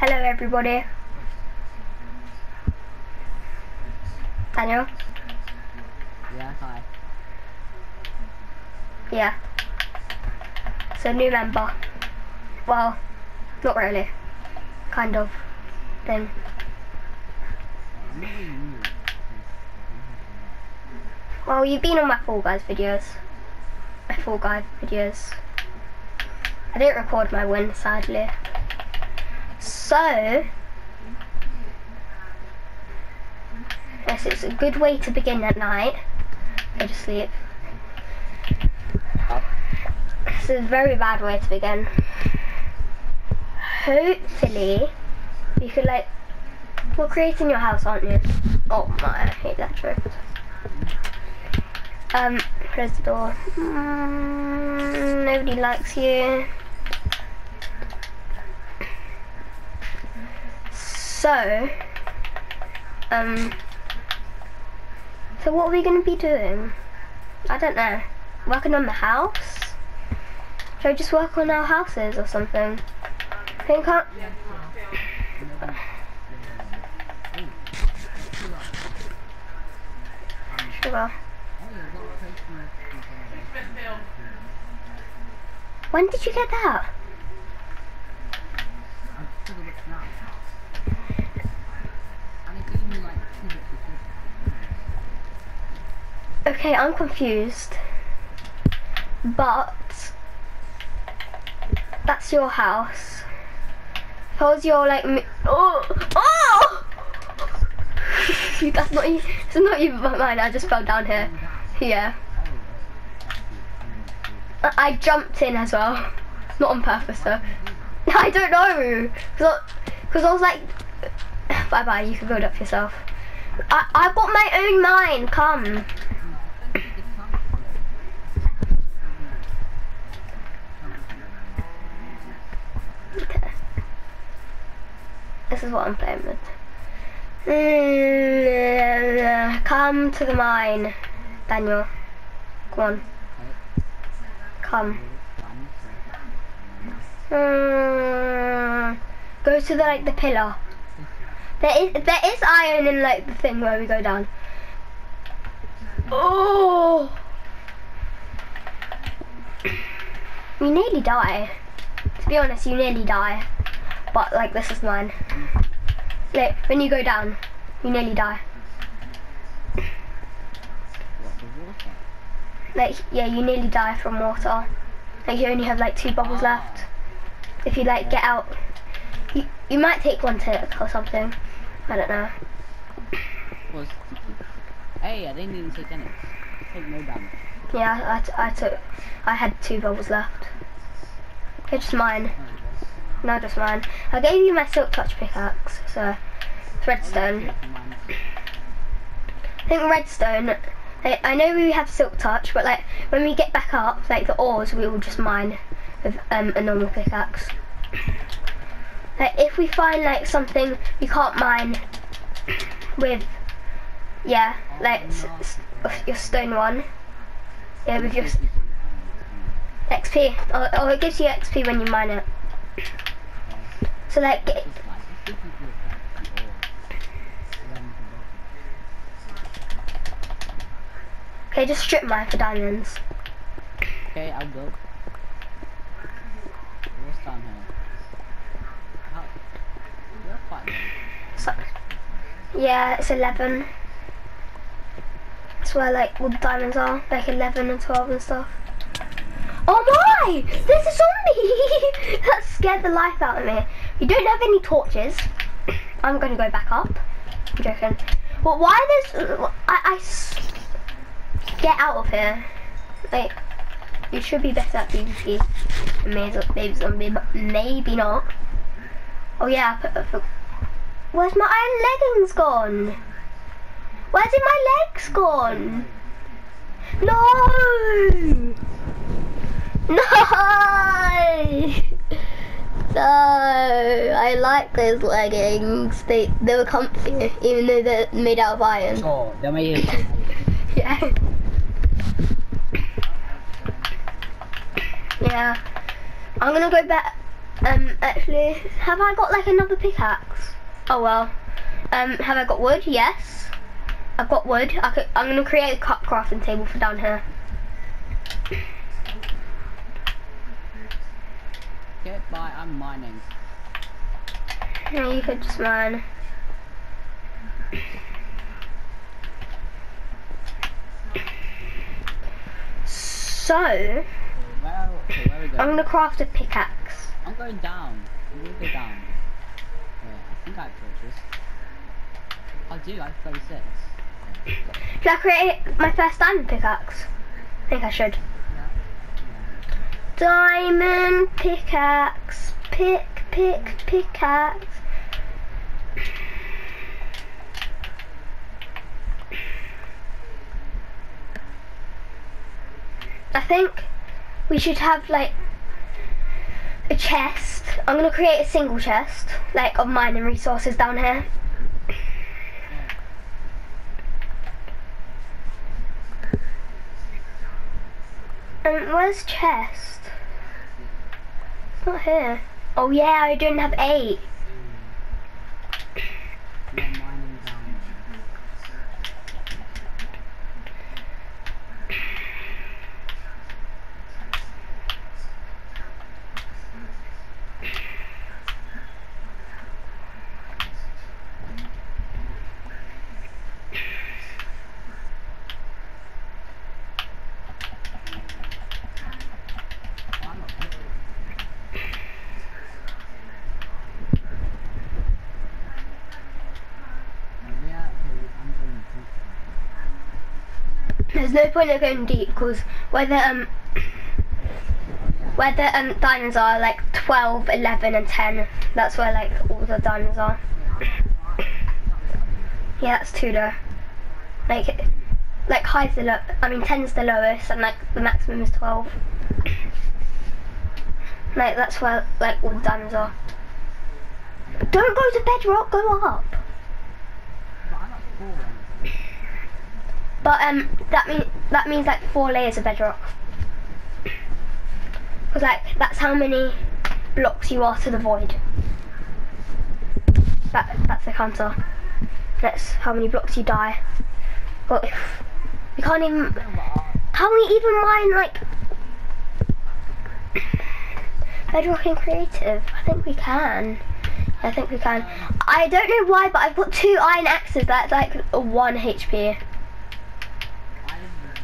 Hello, everybody. Daniel? Yeah, hi. Yeah. So, new member. Well, not really. Kind of. Then. I'm not really new. Well, you've been on my Fall Guys videos. My Fall Guys videos. I didn't record my win, sadly. So, yes, it's a good way to begin at night. Go to sleep. Is a very bad way to begin. Hopefully, you could like, we're creating your house, aren't you? Oh my, I hate that joke. Um, close the door. Mm, nobody likes you. So, um, so what are we going to be doing? I don't know. Working on the house? Should I just work on our houses or something? I think I... Sugar. When did you get that? Okay, I'm confused. But that's your house. Suppose you're like me. Oh, oh! that's not. It's not even mine. I just fell down here. Yeah. I, I jumped in as well. Not on purpose though. I don't know. Cause I, cause I was like, bye bye. You can build up yourself. I I've got my own mine. Come. Okay. This is what I'm playing with. Come to the mine, Daniel. Come on. Come. Mm, go to the like the pillar. There is there is iron in like the thing where we go down. Oh! You nearly die. To be honest, you nearly die. But like this is mine. Like when you go down, you nearly die. Like yeah, you nearly die from water. Like you only have like two bubbles left. If you like get out, you you might take one tick or something. I don't know. Was Hey, I didn't even take any. Take no damage. Yeah, I, t I took. I had two bubbles left. It's just mine. No, just mine. I gave you my silk touch pickaxe, so it's redstone. I think redstone. I, I know we have silk touch, but like when we get back up, like the ores, we will just mine with um, a normal pickaxe. Like if we find like something we can't mine with, yeah, like your stone one. Yeah, with your XP. Oh, oh, it gives you XP when you mine it. So like, get, okay, just strip mine for diamonds. Okay, I'll go. What's down here? How? You're quite low. So, yeah, it's 11. That's where like all the diamonds are, like 11 and 12 and stuff. Oh my! There's a zombie! that scared the life out of me. You don't have any torches. I'm gonna go back up. I'm joking. Well, why there's... I, I Get out of here. Wait. You should be better at PvP. Maybe zombie, but maybe not. Oh yeah, I put, I put, Where's my iron leggings gone? Where's in my legs gone? No! No! No! I like those leggings. They they were comfy, even though they're made out of iron. Oh, that made it. Yeah. Yeah. I'm gonna go back. Um, actually, have I got like another pickaxe? Oh well. Um, have I got wood? Yes. I've got wood. I I'm gonna create a cut crafting table for down here. Get by, I'm mining. Yeah, you could just mine. So, Where, okay, where are we I'm going? gonna craft a pickaxe. I'm going down. I'm gonna go down. I think I do, I have 36. Should I create my first diamond pickaxe? I think I should. Diamond pickaxe, pick, pick, pickaxe. I think we should have like a chest. I'm gonna create a single chest, like of mining resources down here. Um, where's chest? It's not here. Oh yeah, I don't have eight. Yeah, mining down. Why not? Yeah, okay, I'm going deep. There's no point of going deep because whether um where the um diamonds are like 12, 11 and 10. That's where like all the diamonds are. Yeah, that's too low. Like like high's the low. I mean 10's the lowest and like the maximum is 12. Like that's where like all the diamonds are. Don't go to bedrock. Go up. But um, that mean that means like four layers of bedrock. Cause like that's how many blocks you are to the void. That that's the counter. That's how many blocks you die. But if we can't even. Can we even mine like bedrock in creative? I think we can. I think we can. I don't know why, but I've got two iron axes. That's like one HP. I didn't really, um, the pickaxe in, um,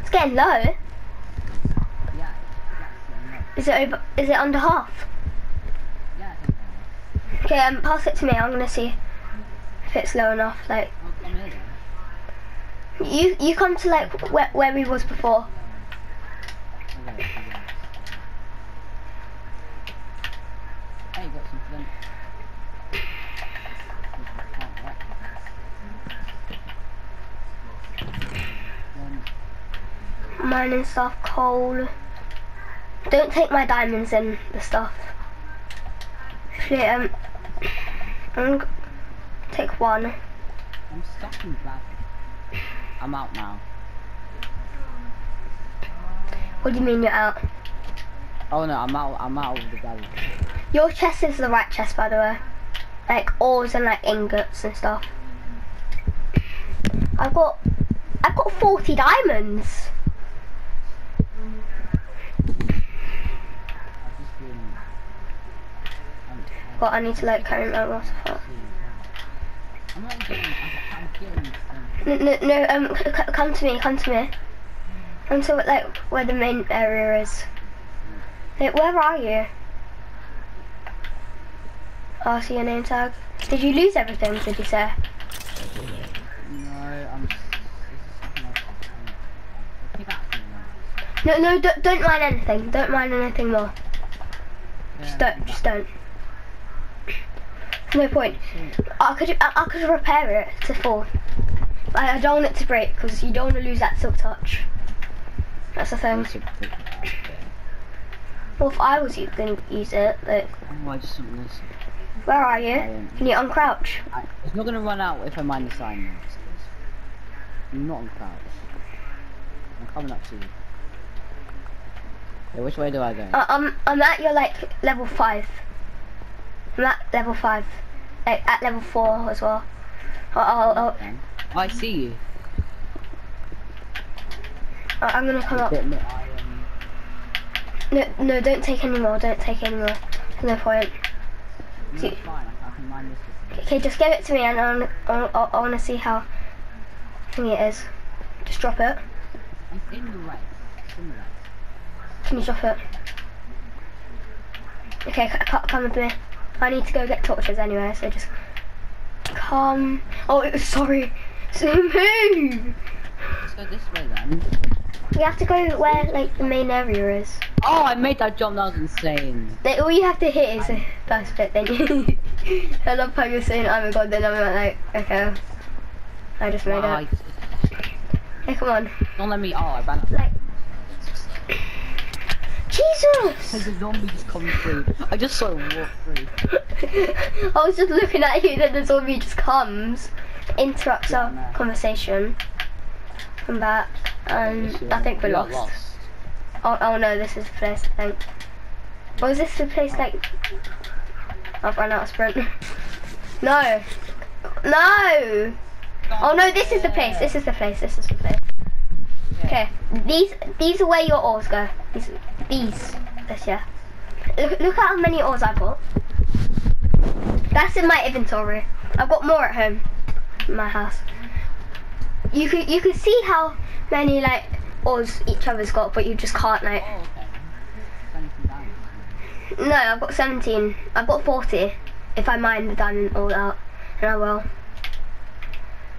It's getting low. Is it over? Is it under half? Okay, um, pass it to me. I'm gonna see if it's low enough. Like you, you come to like where, where we was before. Okay, yeah. Hey, got some flint. Then, Mining stuff, coal. Don't take my diamonds and the stuff. Actually, um, I'm take one. I'm stuck in black. I'm out now. What do you mean you're out? Oh no, I'm out. I'm out of the gallery. Your chest is the right chest, by the way. Like ores and like ingots and stuff. I've got, I've got 40 diamonds. I've just been. I'm, I'm, But I need to like carry my water. I'm not getting. I'm, I'm getting. Um, No, no, no um, come to me, come to me. Come to like where the main area is. Like, where are you? Oh, I see your name tag. Did you lose everything? Did you say? No, no, don't, don't mind anything. Don't mind anything more. Just don't, just don't. No point. I could, I, I could repair it to four. But I don't want it to break because you don't want to lose that silk touch. That's the thing. Well, if I was going to use it, like, just something else. where are you? Um, Can you uncrouch? I, it's not gonna run out if I mine the sign. I'm not on crouch. I'm coming up to you. Which way do I go? Uh, I'm I'm at your like level five. I'm at level five, like at level four as well. I'll, I'll, Then. Oh, oh, oh. I see you. I'll, I'm gonna come up. Bit more iron. No, no, don't take any more. Don't take any more. No point. No, See- it's fine. I, I can mine this. with Okay, just give it to me, and I'm, I, I, I want to see how thing it is. Just drop it. It's in the race. It's in the race. Can you drop it? Okay, come with me. I need to go get torches anyway, so just come. Oh, sorry. So move. Let's go this way then. We have to go where like the main area is. Oh, I made that jump. That was insane. Like, all you have to hit is the first bit. Then you. I love how you're saying, "Oh my god!" Then I'm like, okay. I just made Wow, it. Hey, come on. Don't let me. Oh, I ran out. Like, There's Jesus! a zombie just coming through. I just saw him walk through. I was just looking at you, then the zombie just comes, interrupts Yeah, our know. conversation. Come back, and I think we're We got lost. Oh, oh no, this is the place, I think. Was this the place like... Oh. I've run out of sprint. No! No! Oh no, this is the place, this is the place, this is the place. Okay, these these are where your ores go. These, these, this yeah. Look, look at how many ores I've got. That's in my inventory. I've got more at home, in my house. You can you can see how many like ores each other's got, but you just can't like. Oh, okay. Anything down. No, I've got 17. I've got 40. If I mine the diamond all out, and I will.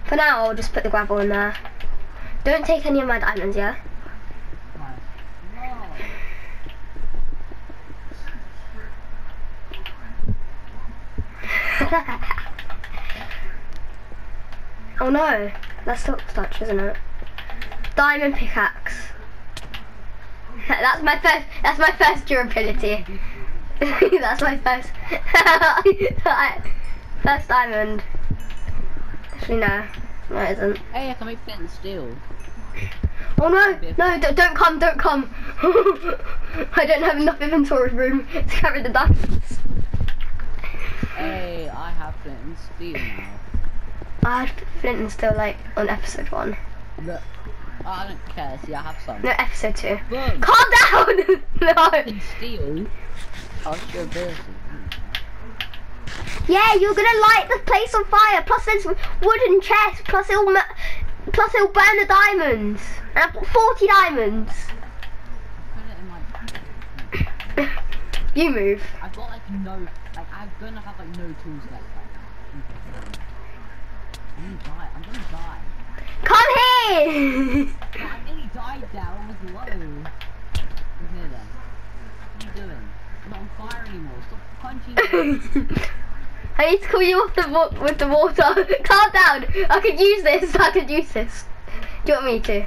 For now, I'll just put the gravel in there. Don't take any of my diamonds, yeah. Nice. No. oh no, that's silk touch, isn't it? Diamond pickaxe. That's my first. That's my first durability. that's my first. first diamond. Actually, no, no, it isn't. Hey, I can make flint and steel. Oh no, no, don't come, don't come. I don't have enough inventory room to carry the diamonds. Hey, I have flint and steel now. I had flint and steel like on episode one. Look. Oh, I don't care. See, I have some. No, episode two. Boom. Calm down! no! And steel. How's your ability? Yeah, you're gonna light the place on fire. Plus, there's wooden chest. Plus, it'll ma- plus it'll burn the diamonds. And I've got 40 diamonds. Put it in my. You move. I've got like no. Like I'm gonna have like no tools left right now. I'm gonna die. I'm gonna die. Come here! I nearly died there. I was low. Come here then. What are you doing? I'm not on fire anymore. Stop punching me. I need to cool you off the with the water. Calm down. I could use this. I could use this. Do you want me to?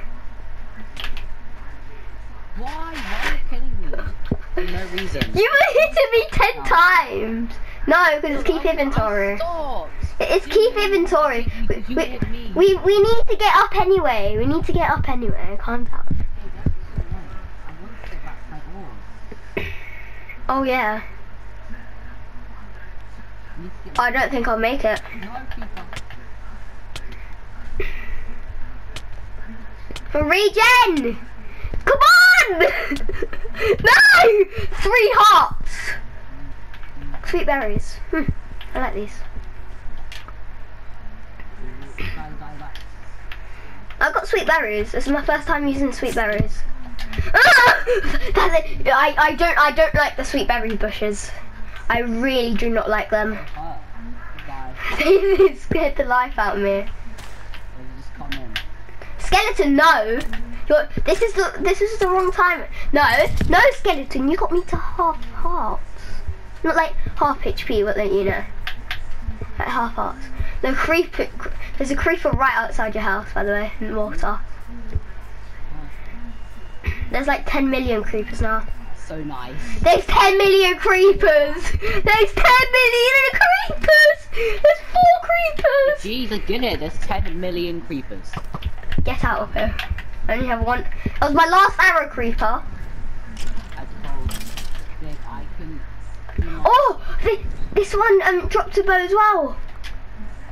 Why? Why are you killing me? For no reason. You were hitting me ten No. times. No, because it's keep inventory. It's You keep inventory. We, we, we, we need to get up anyway. We need to get up anyway. Calm down. Hey, that's so annoying. I want to get back my ores. Oh yeah. I need to get I don't think I'll make it. People. Regen! Come on! no! Three hearts! Sweet berries. Hmm. I like these. I've got sweet berries. This is my first time using sweet berries. Ah! That's it. I, I don't I don't like the sweet berry bushes. I really do not like them. They scared the life out of me. They just come in. Skeleton, no. You're, this is the this is the wrong time. No, no skeleton. You got me to half hearts. Not like half HP, but then you know, like half hearts. No creeper. cr- There's a creeper right outside your house, by the way, in the water. There's like 10 million creepers now. So nice. There's 10 million creepers. There's 10 million creepers. There's four creepers. Jesus, get it. There's 10 million creepers. Get out of here. I only have one. That was my last arrow creeper. Oh, th this one um, dropped a bow as well.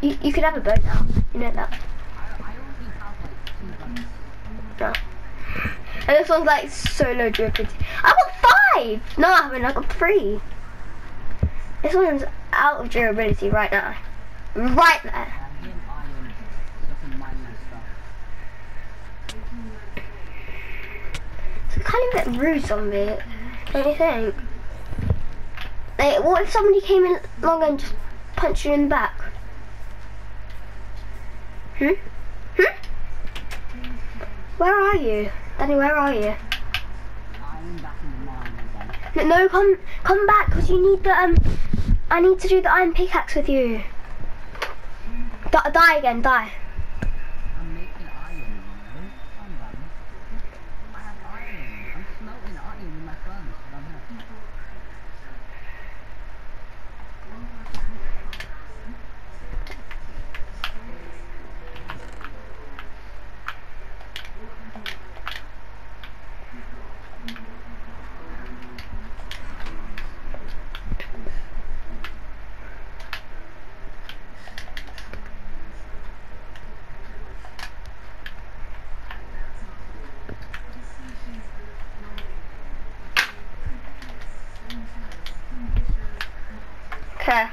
You, you could have a bow now. You know that. No. And this one's like solo dripping. I got five. No, I haven't. I got three. This one's out of durability right now. Right there. Kind of a bit rude, zombie. Don't you think? Like, what if somebody came in along and just punched you in the back? Hmm? Hmm? Where are you? Danny, where are you? No, no, come, come back, because you need the, um, I need to do the iron pickaxe with you. Die, die again, die. I'm making iron, you know? I'm done. I have iron. I'm smelting iron with my friends. but I'm not. Okay.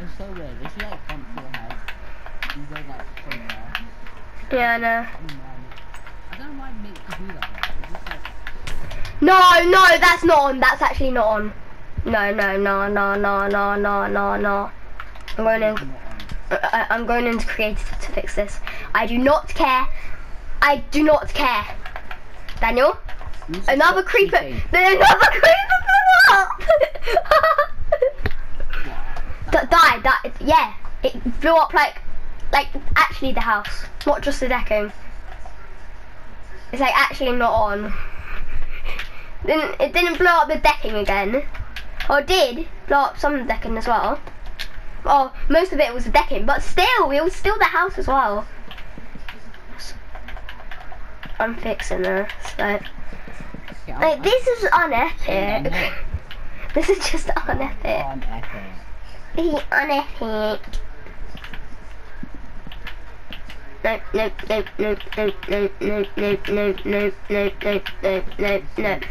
It's so weird. If you like bump your head, you go like so far. Yeah, I know. I don't know why you do that. Like, No, no, that's not on. That's actually not on. No, no, no, no, no, no, no, no, no. I'm going in. it's not on. I, I'm going into creative to fix this. I do not care. I do not care. Daniel, another creeper. another creeper blew up. D- die, die. Yeah, it blew up like, like actually the house, not just the decking. It's like actually not on. Didn't it didn't blow up the decking again? Or did blow up some of the decking as well. Oh, most of it was the decking, but still, it was still the house as well. I'm fixing this. Like, like this is unepic. This is just unepic. On epic. Be unepic. Nope, nope, nope, nope, nope, nope, nope, nope, nope, nope, nope, nope, nope, nope, nope.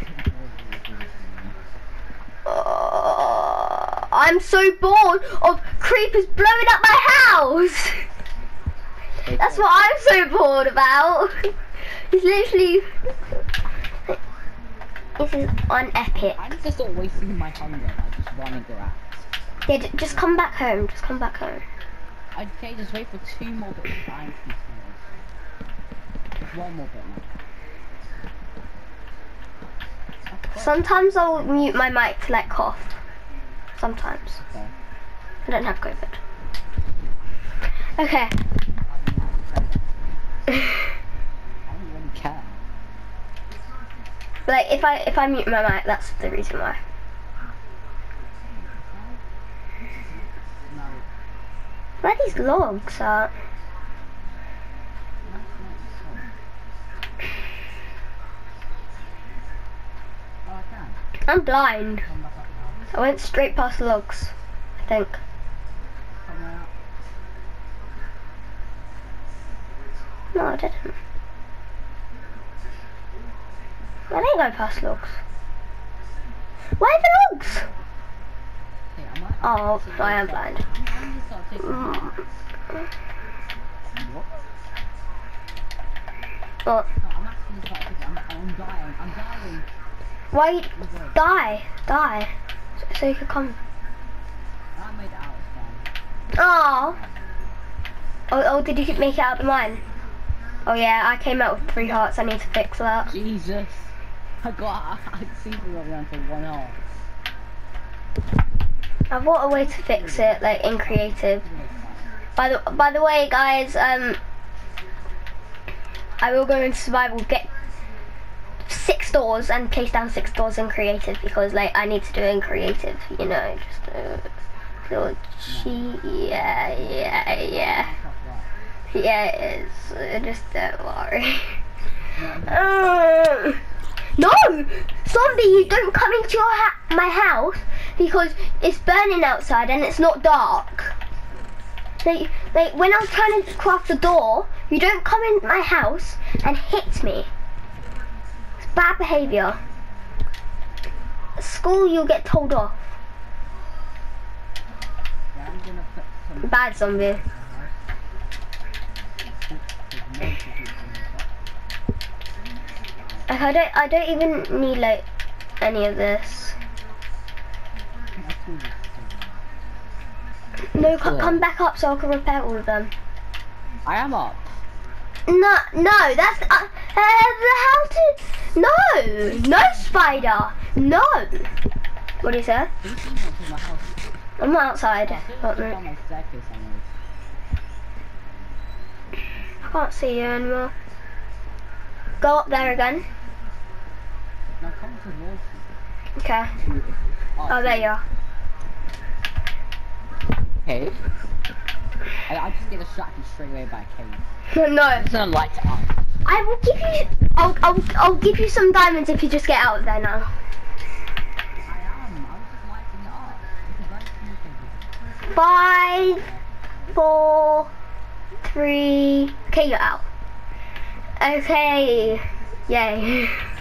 Oh, I'm so bored of creepers blowing up my house. That's what I'm so bored about. It's literally. This is unepic. I need to stop wasting my hunger by just running grass. Yeah, just come back home. Just come back home. Okay, just wait for two more bits of iron to be smelled. Just one more bit. Sometimes I'll mute my mic to like cough. Sometimes. Okay. I don't have COVID. Okay. I don't really care. like if I if I mute my mic, that's the reason why. No, Where these logs at? I'm blind. I went straight past the logs. I think. No, I didn't. I didn't go past logs. Where are the logs? Oh, I am blind. Oh. Why die? Die. So you could come. Oh. oh. Oh, did you make it out of mine? Oh yeah, I came out with three hearts. I need to fix that. Jesus. I got, I, I see we for one heart. I've got a way to fix it, like in creative. By the by the way, guys, um, I will go into survival, get six doors, and place down six doors in creative because, like, I need to do it in creative. You know, just uh, little cheat. Yeah, yeah, yeah, yeah. It is. Uh, Just don't worry. Uh, no, zombie! You don't come into your ha- my house because it's burning outside and it's not dark. Like, like when I was trying to craft the door, you don't come in my house and hit me. It's bad behaviour. At school, you'll get told off. Bad zombie. I don't, I don't even need like any of this. No, come back up so I can repair all of them. I am up. No, no, that's uh, uh, the how to. No, no spider, no. What do you say? Can you see me to my house? I'm outside. I Can't it's move. on my staircase anyways. I can't see you anymore. Go up there again. Now come towards Okay. Oh, there you are. Okay. I, I just get a distracted straight away by a cave. No, I'm just gonna light it up. I will give you. I'll, I'll, I'll give you some diamonds if you just get out of there now. I am. I was just lighting it up. Because I communicated. Five, four, three. Okay, you're out. Okay. Yay.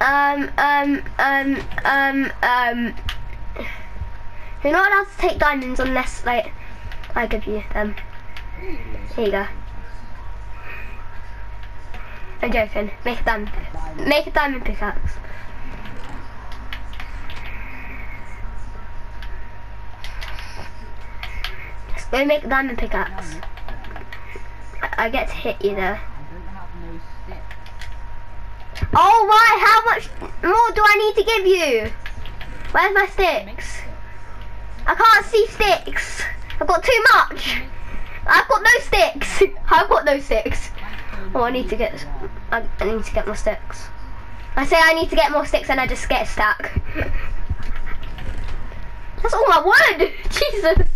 Um, um, um, um, um. You're not allowed to take diamonds unless, like, I give you them. Here you go. I'm joking. Make a diamond. Make a diamond pickaxe. Just go make a diamond pickaxe. I, I get to hit you there. I don't have no sticks. Oh right, how much more do I need to give you? Where's my sticks? I can't see sticks. I've got too much. I've got no sticks. I've got no sticks. Oh, I need to get. I, I need to get more sticks. I say I need to get more sticks, and I just get stuck. That's all my wood. Jesus.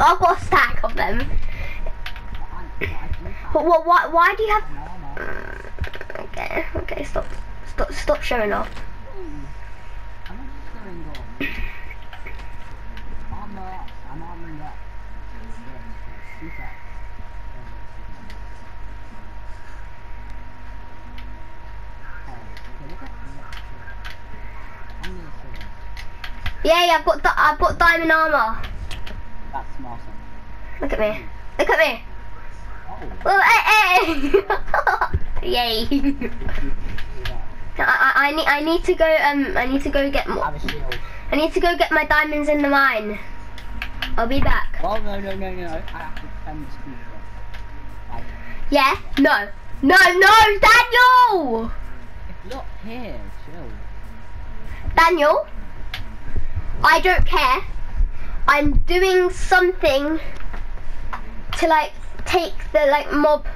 I've got a stack of them. But what? Why? Why do you have? Okay. Okay. Stop. Stop. Stop showing off. I'm not just going on. I'm I'm arming up. Who's that? Okay, look at that. I'm gonna show you. Yay! I've got. I've got diamond armor. That's smarter. Look at me. Look at me. Oh, Well, hey, hey. Yay! do. I, I, I need. I need to go. Um. I need to go get more. have a shield. I need to go get my diamonds in the mine. I'll be back. Oh no no no no! I have to defend this creature. Like, Yeah. No. No. No. Daniel. look here, chill. Daniel. I don't care. I'm doing something to like take the like mob.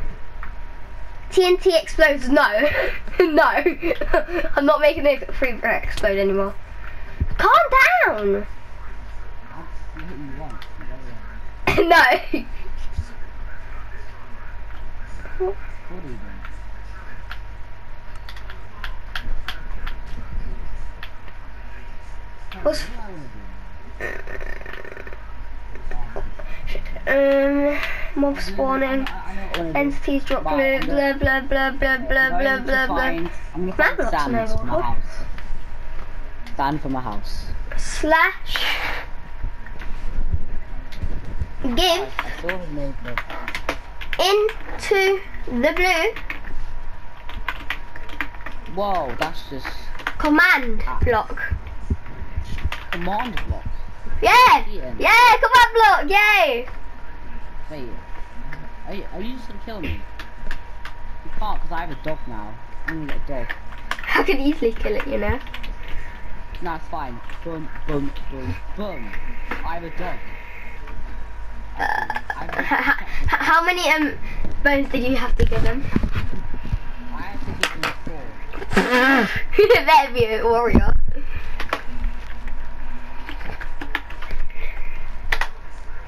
TNT explodes. No, no. I'm not making it free for explode anymore. Calm down. I'll just hit you once. you go, yeah. no. What are you doing? What's- What do I wanna Um, mob spawning. I- I know what I wanna do. Entities drop blah blah blah blah blah blah blah blah blah. I'm gonna find sand and for my house. Sand for my house. Slash. Give I saw the name of into the blue Whoa, that's just command ah. block. command block. Yeah! Yeah, come on, block! Yay! Wait. Are you, are you just gonna kill me? You can't, because I have a dog now. I'm gonna get a dog. I could easily kill it, you know? No, it's fine. Boom, boom, boom, boom. I have a dog. Uh, I h- have h- how many um bones did you have to give him? I have to give him four. it better be a warrior.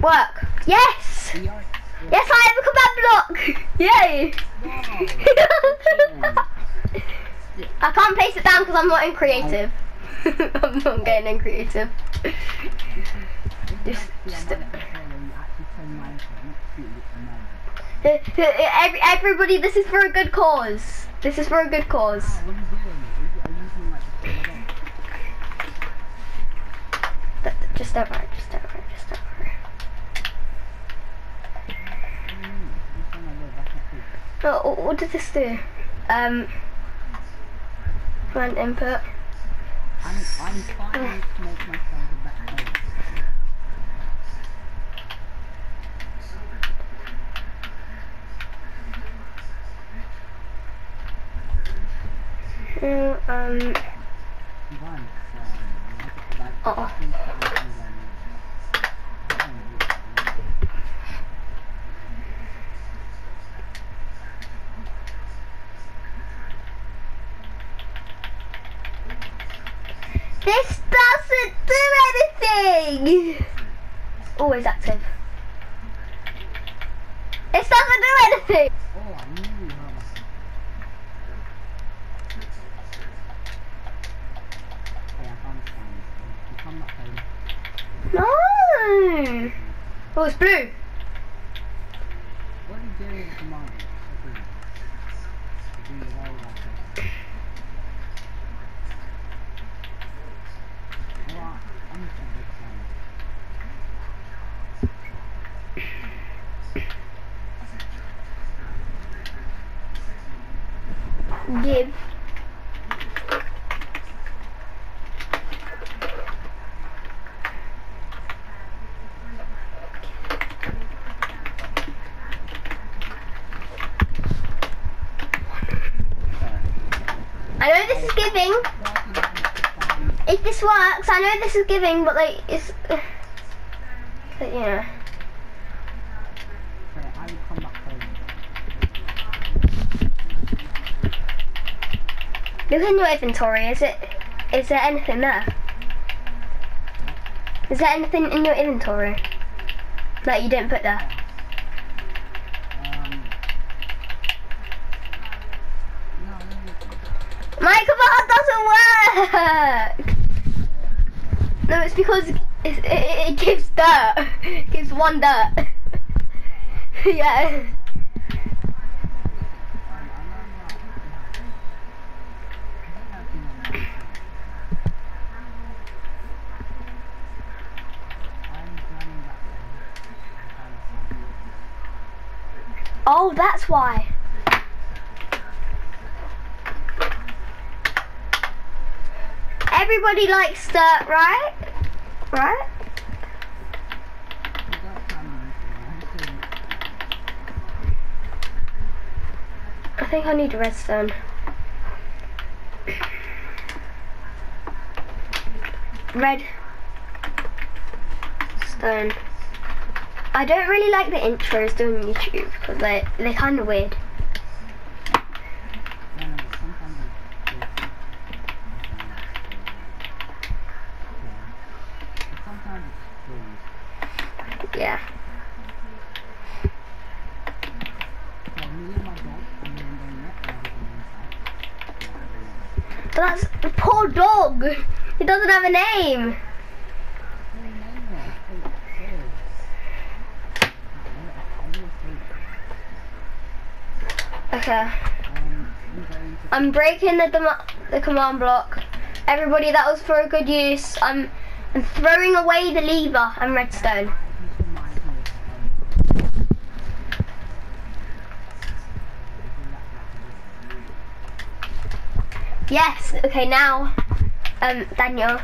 Work. Yes! Yes, I have a command block! Yay! I can't place it down because I'm not in creative. I'm not getting in creative. Just- just- uh, Every, everybody, this is for a good cause. This is for a good cause. Just don't just don't worry. Oh, what does this do? Um, front input. I'm, I'm trying to make myself a better. Mm, Um, Once, um, like, Uh-oh. fucking sound and this doesn't do anything! Always active. This doesn't do anything! Oh, I knew. You. No! Oh, it's blue. What are you doing at the moment? Okay. Doing the very right thing. Alright, I'm just gonna look down. Give. I know this is giving. If this works, I know this is giving, but like, it's. But yeah. Look in your inventory. Is it? Is there anything there? Is there anything in your inventory that you didn't put there? Um. No, no, no. My command doesn't work. No, it's because it, it, it gives dirt. It gives one dirt. yeah. Oh, that's why. Everybody likes dirt, right? Right? I think I need a redstone. Red stone. I don't really like the intros doing YouTube because they they're kind of weird. Yeah. But that's the poor dog. It doesn't have a name. Okay. I'm breaking the the command block. Everybody, that was for a good use. I'm I'm throwing away the lever and redstone. Yes. Okay. Now, um, Daniel,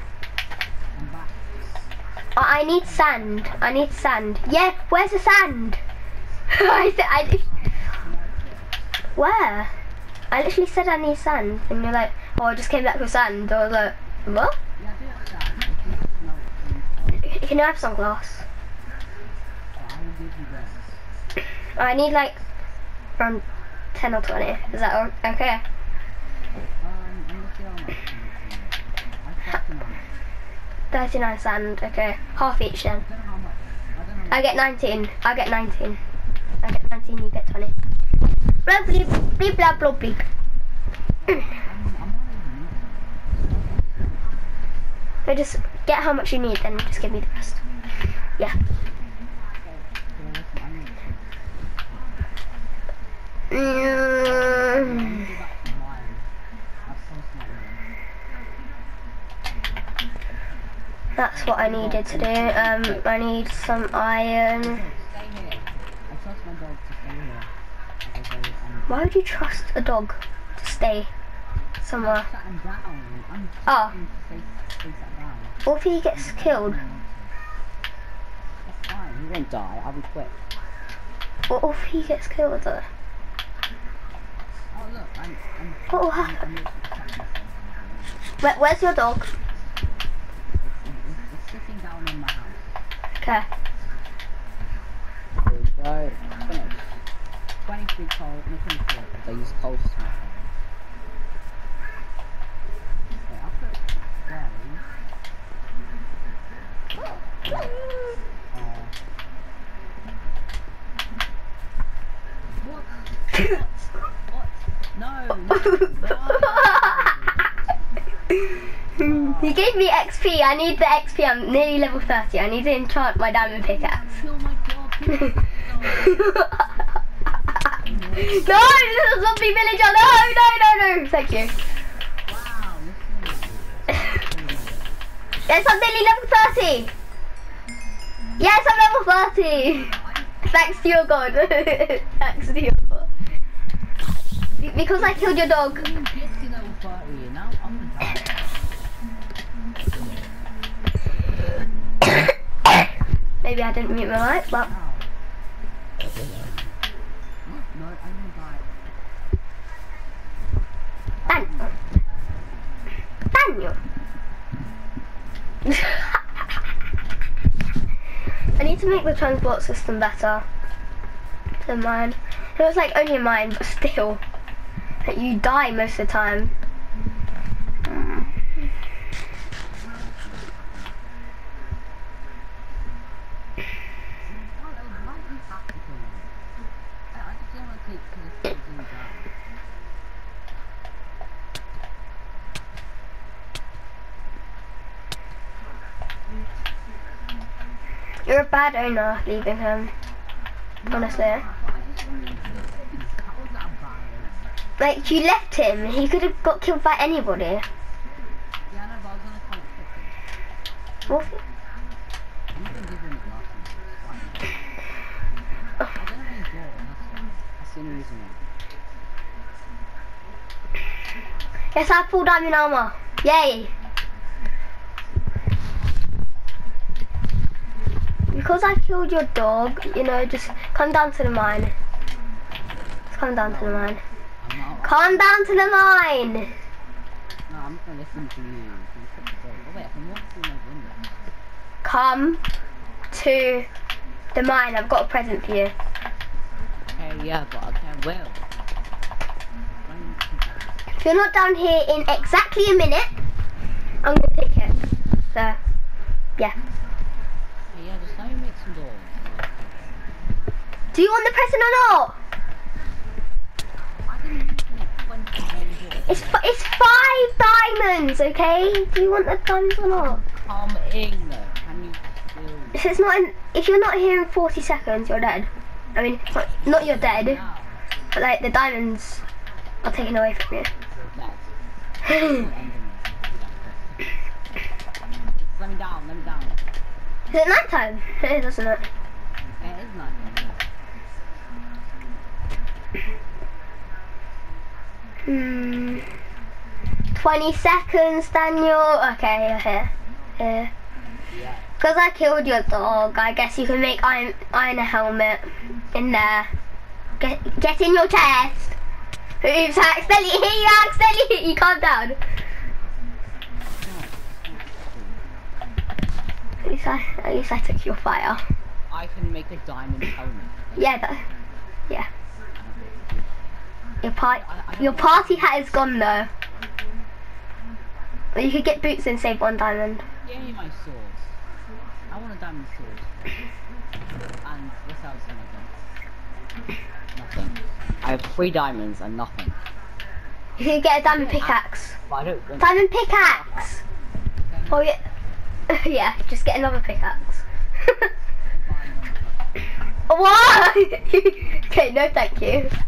I need sand. I need sand. Yeah, where's the sand? I said I. Where? I literally said I need sand, and you're like, oh, I just came back with sand. I was like, what? Can you have some glass? I need like around 10 or 20. Is that okay? Um, I'm looking on like, I have 39. 39 sand, okay. Half each then. I get 19. I get 19. I get 19, you get 20. Blah, blah, blah, I'm not even So just get how much you need, then just give me the rest. Yeah. Mm, that's what I needed to do. Um, I need some iron. Why would you trust a dog to stay somewhere? Oh. What if he gets killed? That's fine, he won't die, I'll be quick. What if he gets killed though? Oh look, What will happen? Where, where's your dog? There we go. Finish. 23 coal, no 24, because I use coal it. Wait, I'll put berries. Uh, what? What? No! no, he gave me XP. I need the XP. I'm nearly level 30. I need to enchant my diamond pickaxe. Kill my dog! kill my dog. no, this is a zombie villager. No, no, no, no. Thank you. Yes, I'm nearly level 30. Yes, I'm level 30. Thanks to your god. Thanks to your god. Because I killed your dog. Didn't mic, but. I need to make the transport system better than mine. It was like only mine, but still. Like, you die most of the time. Oh, that was lightly tactical. I, I just don't want to take because it's still doing that. You're a bad owner leaving him. Honestly. But I just wanted to How was that bad? Like, you left him. He could have got killed by anybody. What? Him. Yes, I have full diamond armor. Yay! Because I killed your dog, you know, just come down to the mine. Just come down to the mine. Come down to the mine! No, I'm not gonna listen to you. Can. Come to the mine. I've got a present for you. Yeah, but I. When- If you're not down here in exactly a minute, I'm gonna take it. So, yeah. Do you want the present or not? I didn't need to make 21 doors. It's f- it's five diamonds, okay? Do you want the diamonds or not? Come in. Can you If it's not in, if you're not here in 40 seconds, you're dead. I mean, not, not you're dead, but like the diamonds are taken away from you. it nighttime? It is, isn't it? It is not. Hmm. 20 seconds, Daniel. Okay, you're here. Here. Because I killed your dog, I guess you can make iron, iron a helmet in there. Get, get in your chest. Oops, I accidentally hit you, I accidentally hit you, calm down. Least I, at least I took your fire. I can make a diamond helmet. Yeah, that, yeah. Your part, your party hat is gone though. But you could get boots and save one diamond. Give me my sword. I want a diamond sword. And what else am I got? Nothing. I have three diamonds and nothing. You could get a diamond pickaxe. Don't Diamond pickaxe! Oh yeah. yeah, just get another pickaxe. Why? okay, no thank you.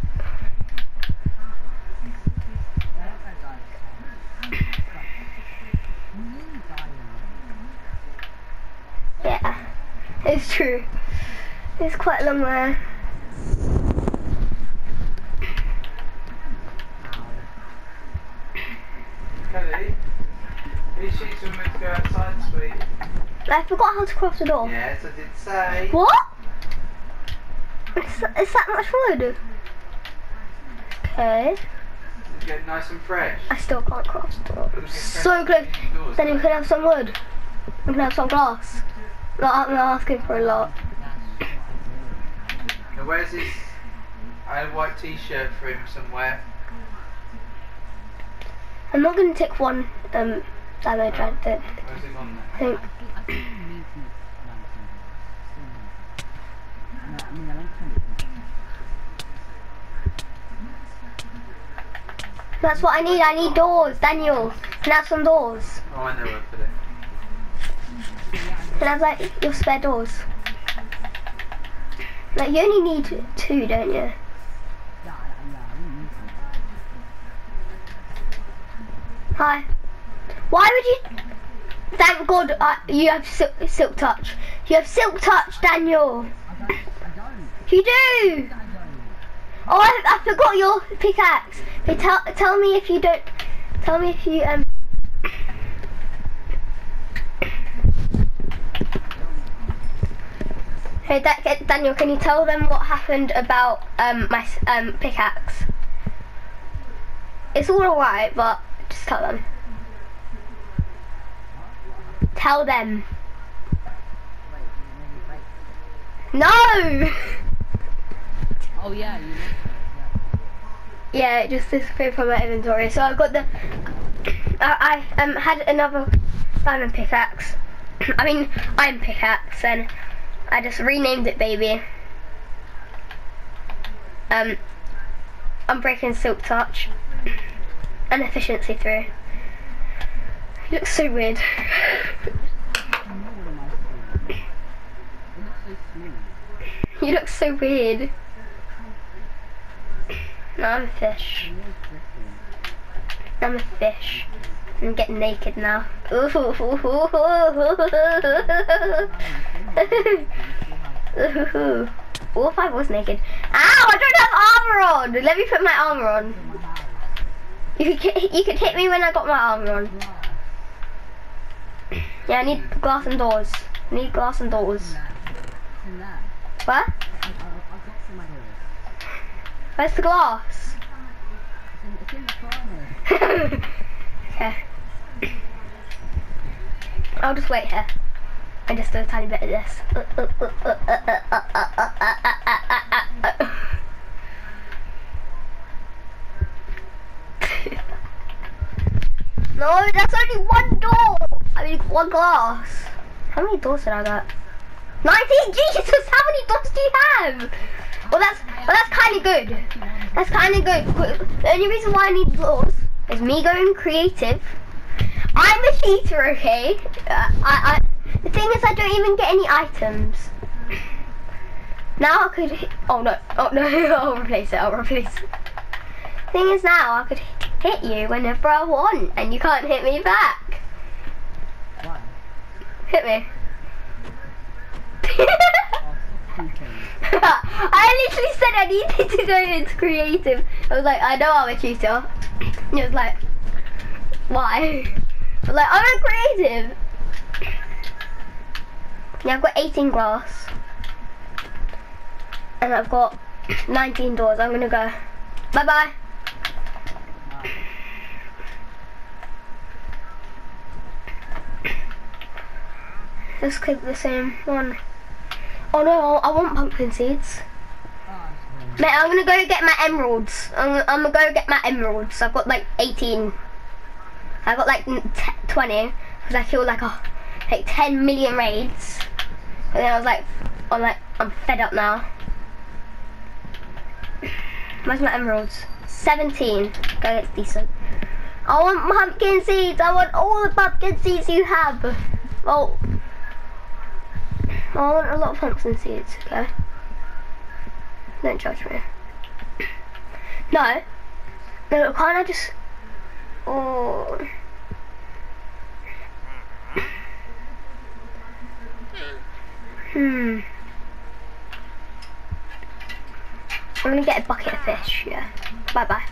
Yeah, it's true. It's quite long. Kelly, these sheets were meant to go outside, sweet. I forgot how to cross the door. Yes, I did say. What? Is, is that much wood? Okay. Get nice and fresh. I still can't cross the door. It'll get fresh So close. Then you could have some wood. You can have some glass. Not, I'm not asking for a lot. Now, where's his? I had a white T-shirt for him somewhere. I'm not going to take one um, damage. I did. It I think. I think you need to no, I mean, I like to That's what I need. I need doors, Daniel. Can I have some doors? Oh, I know where I put it. Can I have like your spare doors? Like you only need two, don't you? Yeah, I, yeah, I didn't need to. Hi. Why would you? Thank God uh, you have silk, silk touch. You have silk touch, Daniel. You do. Oh, I, I forgot your pickaxe. Tell tell me if you don't. Tell me if you um. Hey, okay, Daniel, can you tell them what happened about um my um pickaxe? It's all alright, but just tell them tell them. No! Oh yeah, you Yeah, it just disappeared from my inventory. So I got the... I, I um, had another diamond pickaxe. I mean, iron pickaxe, and I just renamed it Baby. Um, I'm breaking Silk Touch and Efficiency 3 looks so weird. You look so weird. I'm a fish. I'm a fish. I'm getting naked now. What if I was naked? Ow! I don't have armor on. Let me put my armor on. You could you could hit me when I got my armor on. Yeah, I need glass and doors. I need glass and doors. What? Where's the glass? Okay. I'll just wait here. I just do a tiny bit of this. no, that's only one door. I mean, one glass. How many doors did I get? 19? Jesus, how many doors do you have? Well, that's well, that's kind of good. That's kind of good. The only reason why I need doors is me going creative. I'm a cheater, okay? Uh, I, I, the thing is, I don't even get any items. Now I could. Oh no! Oh no! I'll replace it. I'll replace it. Thing is, now I could hit you whenever I want, and you can't hit me back. Why? Hit me. I literally said I needed to go into creative. I was like, I know I'm a tutor. And he was like, why? I was like, I'm a creative. Yeah, I've got 18 glass. And I've got 19 doors. I'm gonna go. Bye bye. Let's click the same one. Oh no, I want pumpkin seeds. Mate, I'm gonna go get my emeralds. I'm, I'm gonna go get my emeralds. I've got like 18. I've got like n- t- 20 because I killed like a like 10 million raids. And then I was like, I'm like, I'm fed up now. Where's my emeralds? 17. Okay, it's decent. I want pumpkin seeds. I want all the pumpkin seeds you have. Oh. I want a lot of pumpkin seeds, okay? Don't judge me. No. No, can't I just... Oh... Hmm. I'm gonna get a bucket of fish, yeah. Bye bye.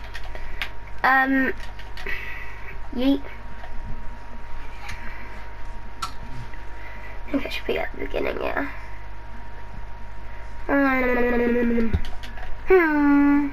Um... Yeet. I think I should be at the beginning, yeah. Hmm.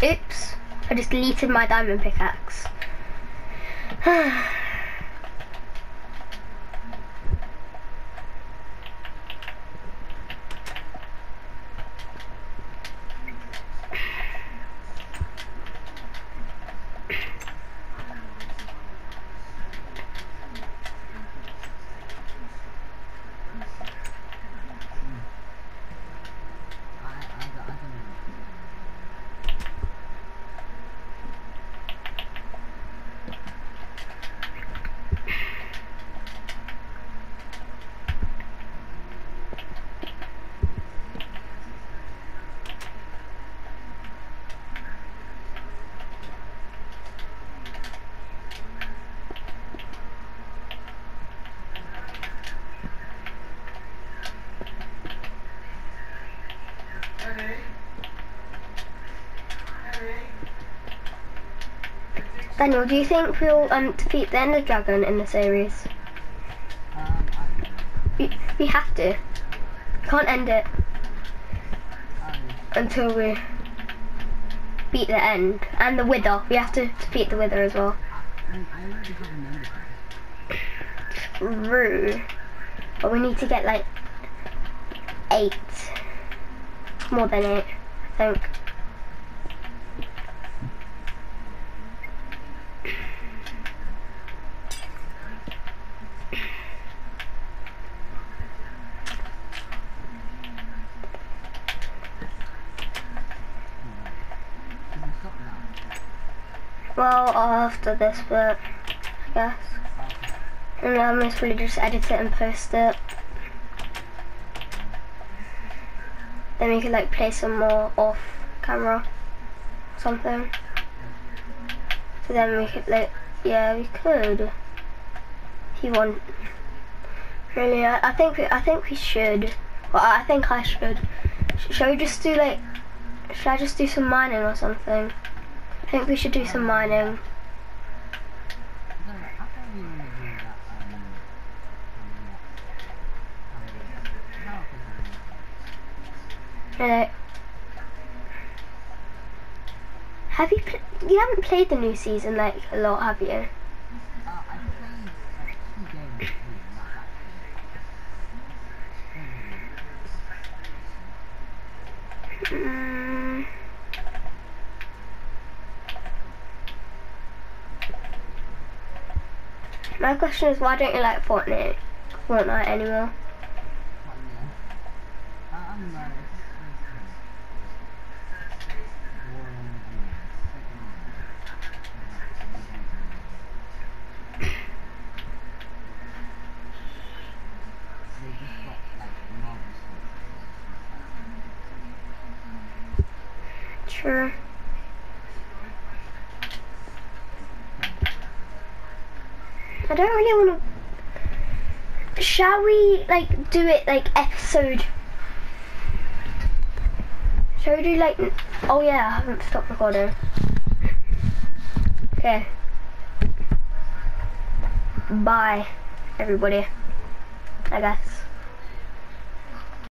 Oops. I just deleted my diamond pickaxe. Daniel, do you think we'll um, defeat the Ender Dragon in the series? Um, We, we have to. Can't end it I, until we beat the end. And the Wither. We have to defeat the Wither as well. I, I already have an ender pearl. True. But we need to get like eight. More than eight, I think. Can we stop now? Well, after this but I guess. And just really just edit it and post it. Then we could like play some more off camera, something. So then we could like, yeah, we could. If you want. Really, I, I think we, I think we should. Well, I think I should. Sh- shall we just do like? Should I just do some mining or something? I think we should do some mining. No, I thought we were gonna do that, um, um, um, how Have you? You haven't played the new season like a lot, have you? Mm. My question is, why don't you like Fortnite? Fortnite anymore? But yeah. Uh, I don't know, it's, it's, True. I don't really want to. Shall we like do it like episode? Shall we do like? Oh yeah, I haven't stopped recording. Okay. Bye, everybody. I guess.